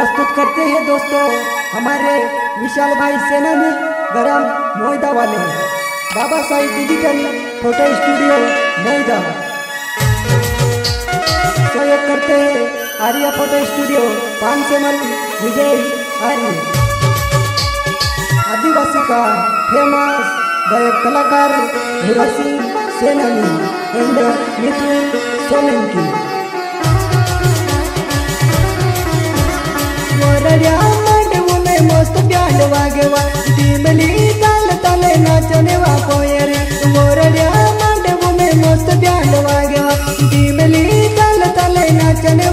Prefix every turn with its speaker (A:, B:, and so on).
A: प्रस्तुत करते हैं दोस्तों, हमारे विशाल भाई सेनानी, गरम मोहिदा वाले Baba Sahib digital photo studio Mohida सहयोग करते हैं आर्या फ़ोटो स्टूडियो, पानसेमल, विजय, आर्य। आदिवासी का फ़ेमस गायक, कलाकार सेनानी, एंड मिथुन सोलंकी। કર્યા માંડવું ને મસ્ત પ્યાડ વાગવા ઢીમલી તાલ તાલે નાચને વાપો રે મોરડ્યા માંડવું ને મસ્ત પ્યાડ વાગવા ઢીમલી તાલ તાલે નાચને